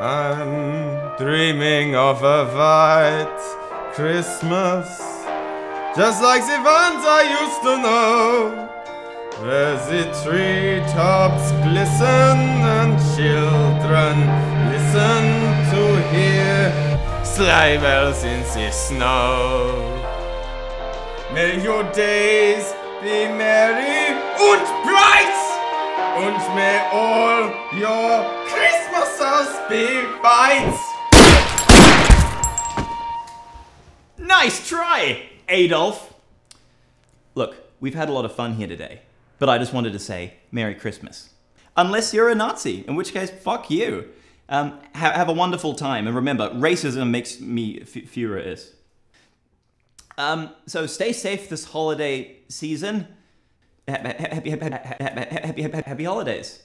I'm dreaming of a white Christmas, just like the ones I used to know, where the treetops glisten and children sleigh bells in the snow. May your days be merry and bright, and may all your Christmases be white. Nice try, Adolf. Look, we've had a lot of fun here today, but I just wanted to say Merry Christmas. Unless you're a Nazi, in which case, fuck you. Um, ha- have a wonderful time, and remember, racism makes me furious. Um, so stay safe this holiday season. Ha- ha- Happy, happy, happy, happy, happy holidays.